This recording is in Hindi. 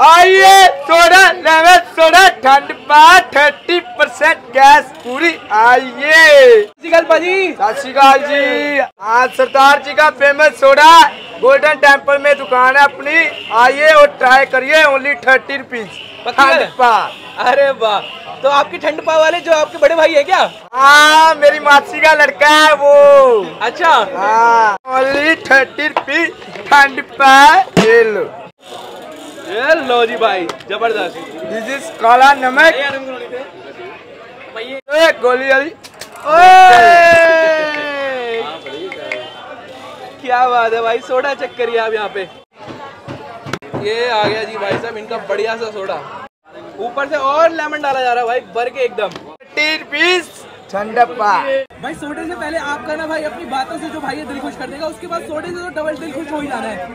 आइए सोडा लेवे सोडा ठंड पा थर्टी परसेंट गैस पूरी आइए। भाजी। जी। हाँ सरदार जी का फ़ेमस सोडा गोल्डन टेंपल में दुकान है अपनी। आइए और ट्राई करिए ओनली थर्टी रुपीज़ ठंड पा। अरे वाह तो आपके ठंड पा वाले जो आपके बड़े भाई है क्या? हाँ मेरी मासी का लड़का है वो। अच्छा। ओनली थर्टी रुपीज़ ठंड पा ये लो। ये लो जी भाई ज़बरदस्त। दिस इज़ काला नमक ए, गोली वाली। क्या बात है भाई सोडा चेक करिए आप यहाँ पे। ये आ गया जी भाई साहब इनका बढ़िया सा सोडा। ऊपर से और लेमन डाला जा रहा है भाई भर के एकदम। थर्टी रुपीज़ ठंडप्पा भाई सोडे से पहले आपका ना भाई अपनी बातों से जो भाई दिल खुश कर देगा उसके बाद सोडे से तो डबल दिल खुश हो ही जाना है।